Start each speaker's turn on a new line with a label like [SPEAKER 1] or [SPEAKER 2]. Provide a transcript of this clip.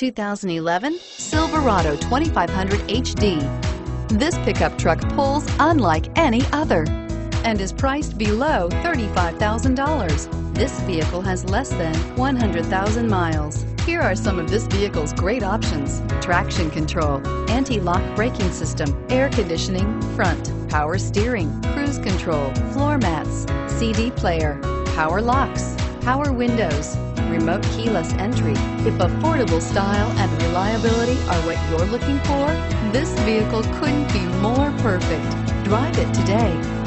[SPEAKER 1] 2011 Silverado 2500 HD. This pickup truck pulls unlike any other and is priced below $35,000. This vehicle has less than 100,000 miles. Here are some of this vehicle's great options. Traction control, anti-lock braking system, air conditioning, front, power steering, cruise control, floor mats, CD player, power locks, power windows, remote keyless entry. If affordable style and reliability are what you're looking for, this vehicle couldn't be more perfect. Drive it today.